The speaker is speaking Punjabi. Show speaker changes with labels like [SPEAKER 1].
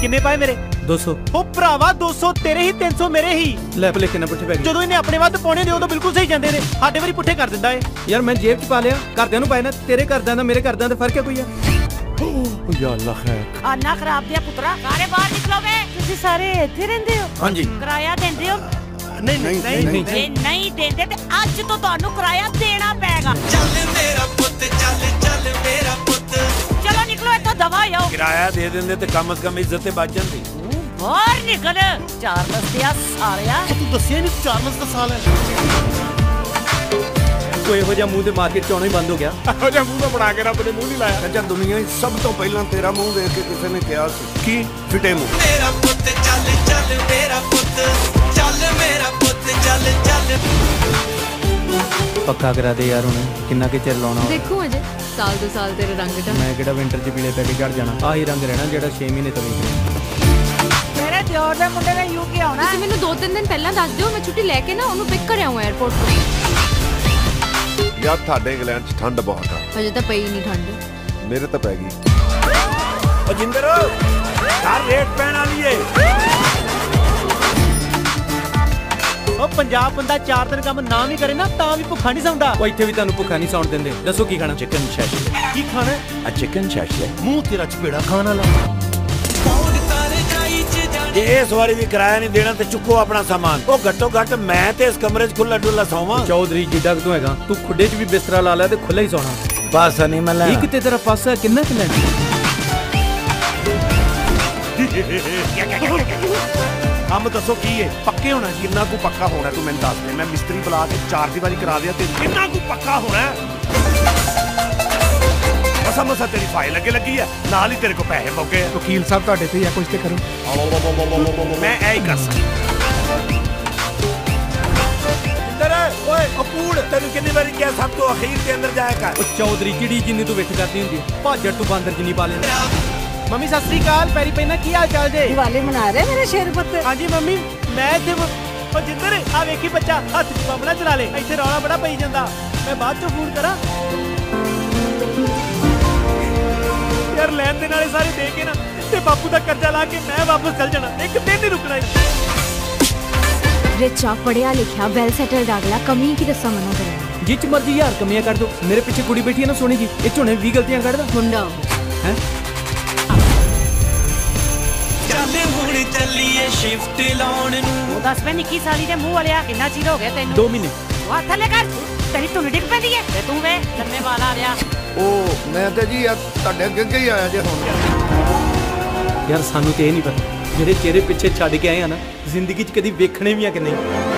[SPEAKER 1] ਕਿੰਨੇ ਪਾਏ ਮੇਰੇ?
[SPEAKER 2] 200
[SPEAKER 1] ਉਹ ਭਰਾਵਾ 200 ਤੇਰੇ ਹੀ 300 ਮੇਰੇ ਹੀ।
[SPEAKER 2] ਲੈ ਭਲੇ ਕਿੰਨਾ ਪੁੱਠੇ ਪੈ ਗਏ।
[SPEAKER 1] ਜਦੋਂ ਇਹਨੇ ਆਪਣੇ ਵੱਧ ਪਾਉਣੇ ਨੇ ਉਦੋਂ ਬਿਲਕੁਲ ਸਹੀ ਜਾਂਦੇ ਨੇ। ਸਾਡੇ ਵਾਰੀ ਪੁੱਠੇ ਕਰ ਦਿੰਦਾ ਏ
[SPEAKER 2] ਯਾਰ ਮੈਂ ਜੇਬ 'ਚ ਪਾ ਲਿਆ। ਘਰਦਿਆਂ ਨੂੰ ਪਾਇਆ ਨਾ ਤੇਰੇ ਘਰਦਿਆਂ ਦਾ ਮੇਰੇ ਘਰਦਿਆਂ ਦਾ ਫ਼ਰਕ ਹੈ ਕੋਈ ਯਾਰ? ਯਾ ਅੱਲਾ ਖੈਰ।
[SPEAKER 3] ਖਾਨਾ ਖਰਾਬ ਦਿਆ ਪੁੱਤਰਾ ਸਾਰੇ ਬਾਹਰ ਨਿਕਲੋਗੇ? ਤੁਸੀਂ ਸਾਰੇ ਇੱਥੇ ਰਹਿੰਦੇ ਹੋ?
[SPEAKER 4] ਹਾਂਜੀ।
[SPEAKER 3] ਕਿਰਾਇਆ ਦਿੰਦੇ ਹੋ?
[SPEAKER 1] ਨਹੀਂ ਨਹੀਂ ਨਹੀਂ
[SPEAKER 3] ਜੇ ਨਹੀਂ ਦਿੰਦੇ ਤੇ ਅੱਜ ਤੋਂ ਤੁਹਾਨੂੰ ਕਿਰਾਇਆ ਦੇਣਾ ਪੈਗਾ
[SPEAKER 5] ਚੱਲ ਮੇਰਾ ਪੁੱਤ ਚੱਲ ਚੱਲ ਮੇਰਾ
[SPEAKER 3] ਨਿਕਲੋ ਇੱਥੋਂ ਦਵਾ ਆਓ।
[SPEAKER 4] ਕਿਰਾਇਆ ਦੇ ਦਿੰਦੇ ਤੇ ਕਮ ਸ ਕਮ ਇੱਜ਼ਤ ਤੇ ਬਚ ਜਾਂਦੀ।
[SPEAKER 3] ਬਾਹਰ ਨਿਕਲ। ਚਾਰ ਰਸਤਿਆ ਸਾਲਿਆ।
[SPEAKER 1] ਤੂੰ ਦੱਸਿਆ ਨਹੀਂ 4 ਮਸ ਦਾ ਸਾਲ ਹੈ।
[SPEAKER 2] ਕੋਈ ਇਹੋ ਜਿਹਾ ਮੂੰਹ ਤੇ ਮਾਰਕੀਟ ਚ ਆਉਣਾ ਹੀ ਬੰਦ ਹੋ ਗਿਆ।
[SPEAKER 4] ਇਹੋ ਜਿਹਾ ਮੂੰਹ ਤਾਂ ਬਣਾ ਕੇ ਰੱਬ ਨੇ ਮੂੰਹ ਨਹੀਂ ਲਾਇਆ।
[SPEAKER 6] ਅੱਛਾ ਦੁਨੀਆ 'ਚ ਸਭ ਤੋਂ ਪਹਿਲਾਂ ਤੇਰਾ ਮੂੰਹ ਵੇਖ ਕੇ ਕਿਸੇ ਨੇ ਕਿਹਾ ਸੀ ਕੀ? ਫਿਟੇ ਮੂੰਹ।
[SPEAKER 5] ਮੇਰਾ ਪੁੱਤ ਚੱਲ ਚੱਲ ਮੇਰਾ ਪੁੱਤ। ਚੱਲ ਮੇਰਾ ਪੁੱਤ ਚੱਲ ਚੱਲ।
[SPEAKER 2] ਪੱਕਾ ਕਰਾ ਦੇ ਯਾਰ ਹੁਣ ਕਿੰਨਾ ਕਿ ਚਿਰ ਲਾਉਣਾ
[SPEAKER 7] ਦੇਖੂ ਅਜੇ ਸਾਲ ਦੋ ਸਾਲ ਤੇਰੇ ਰੰਗ ਦਾ
[SPEAKER 2] ਮੈਂ ਕਿਹੜਾ ਵਿੰਟਰ 'ਚ ਪੀਲੇ ਪੈ ਕੇ ਝੜ ਜਾਣਾ? ਆਹੀ ਰੰਗ ਰਹਿਣਾ ਜਿਹੜਾ 6 ਮਹੀਨੇ ਤੋਂ ਵੀ
[SPEAKER 3] ਮੇਰੇ ਦਿਓਰ ਦੇ ਮੁੰਡੇ ਨੇ ਯੂਕੇ ਆਉਣਾ।
[SPEAKER 7] ਤੁਸੀਂ ਮੈਨੂੰ ਦੋ ਤਿੰਨ ਦਿਨ ਪਹਿਲਾਂ ਦੱਸ ਦਿਓ ਮੈਂ ਛੁੱਟੀ ਲੈ ਕੇ ਨਾ ਉਹਨੂੰ ਪਿਕ ਕਰ ਆਉਂ 에어ਪੋਰਟ ਤੋਂ।
[SPEAKER 6] ਯਾਰ ਤੁਹਾਡੇ ਇੰਗਲੈਂਡ 'ਚ ਠੰਡ ਬਹੁਤ ਆ।
[SPEAKER 7] ਹਜੇ ਤਾਂ ਪਈ ਨਹੀਂ ਠੰਡ।
[SPEAKER 6] ਮੇਰੇ ਤਾਂ ਪੈ ਗਈ।
[SPEAKER 4] ਓ ਜਿੰਦਰ ਘਰ ਰੇਟ ਪੈਣ ਵਾਲੀ ਏ।
[SPEAKER 1] ਪੰਜਾਬ ਬੰਦਾ 4 ਦਿਨ ਕੰਮ ਨਾ ਵੀ ਕਰੇ ਨਾ ਤਾਂ ਵੀ ਭੁੱਖਾ ਨਹੀਂ ਸੌਂਦਾ।
[SPEAKER 2] ਉਹ ਇੱਥੇ ਵੀ ਤੁਹਾਨੂੰ ਭੁੱਖਾ ਨਹੀਂ ਸੌਣ ਦਿੰਦੇ। ਦੱਸੋ ਕੀ ਖਾਣਾ?
[SPEAKER 4] ਚਿਕਨ ਸ਼ੈਸ਼ਲੇ
[SPEAKER 1] ਕੀ ਖਾਣਾ?
[SPEAKER 4] ਆ ਚਿਕਨ ਸ਼ੈਸ਼ਲੇ
[SPEAKER 1] ਮੂੰਹ ਤੇਰਾ ਚਪੇੜਾ ਖਾਣ ਵਾਲਾ।
[SPEAKER 5] ਕੌਣ ਕਰ ਜਾਈ ਚ ਜਾਣੇ
[SPEAKER 4] ਜੇ ਇਸ ਵਾਰੀ ਵੀ ਕਿਰਾਇਆ ਨਹੀਂ ਦੇਣਾ ਤੇ ਚੁੱਕੋ ਆਪਣਾ ਸਾਮਾਨ। ਉਹ ਘੱਟੋ ਘੱਟ ਮੈਂ ਤੇ ਇਸ ਕਮਰੇ 'ਚ ਖੁੱਲਾ ਡੁੱਲਾ ਸੌਵਾਂ।
[SPEAKER 2] ਚੌਧਰੀ ਜਿੱਡਾ ਤੂੰ ਹੈਗਾ ਤੂੰ ਖੁੱਡੇ 'ਚ ਵੀ ਬਿਸਤਰਾ ਲਾ ਲਿਆ ਤੇ ਖੁੱਲਾ ਹੀ ਸੌਣਾ।
[SPEAKER 4] ਬਸ ਨਹੀਂ ਮੈਂ
[SPEAKER 2] ਇਹ ਕਿਤੇ ਤੇਰਾ ਪਾਸਾ ਕਿੰਨਾ ਕਿ ਲੈਣਾ?
[SPEAKER 8] ਕੰਮ ਦੱਸੋ ਕੀ ਏ? ਪੱਕੇ ਹੋਣਾ ਕਿੰਨਾ ਕੁ ਪੱਕਾ ਹੋਣਾ ਤੂੰ ਮੈਨੂੰ ਦੱਸ ਦੇ। ਮੈਂ ਮਿਸਤਰੀ ਬੁਲਾ ਕੇ ਚਾਰ ਦੀਵਾਰੀ ਕਰਾ ਦਿਆ ਤੇ ਕਿੰਨਾ ਕੁ ਪੱਕਾ ਹੋਣਾ ਮਸਾ ਮਸਾ ਤੇਰੀ ਫਾਈਲ ਅੱਗੇ ਲੱਗੀ ਹੈ। ਨਾਲ ਹੀ ਤੇਰੇ ਕੋ ਪੈਸੇ ਮੌਕੇ ਆ
[SPEAKER 2] ਵਕੀਲ ਸਾਹਿਬ ਤੁਹਾਡੇ ਤੇ ਆ ਕੁਝ ਤੇ ਕਰੋ।
[SPEAKER 8] ਮੈਂ ਐ ਹੀ ਕਰ ਸਕਦਾ।
[SPEAKER 4] ਓਏ ਕਪੂੜ ਤੈਨੂੰ ਕਿੰਨੀ ਵਾਰੀ ਕਿਹਾ ਸਭ ਤੋਂ ਅਖੀਰ ਦੇ ਅੰਦਰ ਜਾਇਆ ਕਰ।
[SPEAKER 2] ਉਹ ਚੌਧਰੀ ਜਿਹੜੀ ਜਿੰਨੀ ਤੂੰ ਵਿੱਚ ਕਰਦੀ ਹੁੰਦੀ ਹੈ ਭਾਜੜ ਤੂੰ ਬਾਂਦਰ ਜਿੰਨੀ ਪਾ ਲੈਂਦਾ
[SPEAKER 1] ਮੰਮੀ ਸਤਿ ਸ੍ਰੀ ਅਕਾਲ। ਪੈਰੀ ਪੈਣਾ ਕੀ ਹਾਲ ਚਾਲ ਜੇ?
[SPEAKER 3] ਦੀਵਾਲੀ ਮਨਾ ਰਹੇ ਮੇਰੇ ਸ਼ੇਰ ਪੁੱਤ?
[SPEAKER 1] ਹਾਂਜੀ ਮੰਮੀ ਮੈਂ ਇੱਥੇ ਉਹ ਜਿੰਦਰ ਆ ਵੇਖੀ ਬੱਚਾ ਹੱਥ 'ਚ ਬੰਬ ਨਾ ਚਲਾ ਲੇ। ਇੱਥੇ ਰੌਲਾ ਬੜਾ ਪਈ ਜਾਂਦਾ। ਮੈਂ ਬਾਅਦ ਚੋਂ ਫੋਨ ਕਰਾਂ। ਯਾਰ ਲੈਣ ਦੇ ਨਾਲੇ ਸਾਰੇ ਦੇ ਕੇ ਨਾ ਤੇ ਬਾਪੂ ਦਾ ਕਰਜ਼ਾ ਲਾ ਕੇ ਮੈਂ ਵਾਪਸ ਚੱਲ ਜਾਣਾ। ਇੱਕ ਦਿਨ ਨਹੀਂ ਰੁਕਣਾ
[SPEAKER 7] ਰਿਚਾ ਪੜਿਆ ਲਿਖਿਆ ਵੈਲ ਸੈਟਲਡ ਅਗਲਾ ਕਮੀ ਕੀ ਦੱਸਾਂ ਮਨਾ ਕਰਾਂ
[SPEAKER 2] ਜਿੱਚ ਮਰਜ਼ੀ ਯਾਰ ਕਮੀਆਂ ਕਰ ਦੋ। ਮੇਰੇ ਪਿੱਛੇ ਕੁੜੀ ਬੈਠੀ ਹੈ ਨਾ ਸੋਹਣੀ ਜੀ ਇਹ ਝੋਨੇ 20 ਗਲਤੀਆਂ ਕੱਢਦਾ।
[SPEAKER 7] ਮੁੰਡਾ।
[SPEAKER 2] ਹੈ?
[SPEAKER 5] ਚੱਲੀਏ ਸ਼ਿਫਟ ਲਾਉਣ ਨੂੰ।
[SPEAKER 3] ਉਹ ਦੱਸ ਮੈਂ ਨਿੱਕੀ ਸਾਲੀ ਦੇ ਮੂੰਹ ਵਾਲਿਆ ਕਿੰਨਾ ਚਿਰ ਹੋ ਗਿਆ ਤੈਨੂੰ?
[SPEAKER 2] 2 ਮਹੀਨੇ।
[SPEAKER 3] ਹੱਥ ਥੱਲੇ ਕਰ ਤੇਰੀ ਧੁੰਨ ਡਿੱਗ ਪੈਂਦੀ ਹੈ ਤੇ ਤੂੰ ਵੇ ਲੰਮੇ ਵਾਲ ਆ ਰਿਹਾ।
[SPEAKER 6] ਉਹ ਮੈਂ ਤੇ ਜੀ ਆ ਤੁਹਾਡੇ ਅੱਗੇ ਅੱਗੇ ਹੀ ਆਇਆ ਜੇ ਹੁਣ।
[SPEAKER 2] ਯਾਰ ਸਾਨੂੰ ਤੇ ਇਹ ਨਹੀਂ ਪਤਾ। ਜਿਹੜੇ ਚਿਹਰੇ ਪਿੱਛੇ ਛੱਡ ਕੇ ਆਏ ਆ ਨਾ ਜ਼ਿੰਦਗੀ 'ਚ ਕਦੀ ਵੇਖਣੇ ਵੀ ਆ ਕਿ ਨਹੀਂ?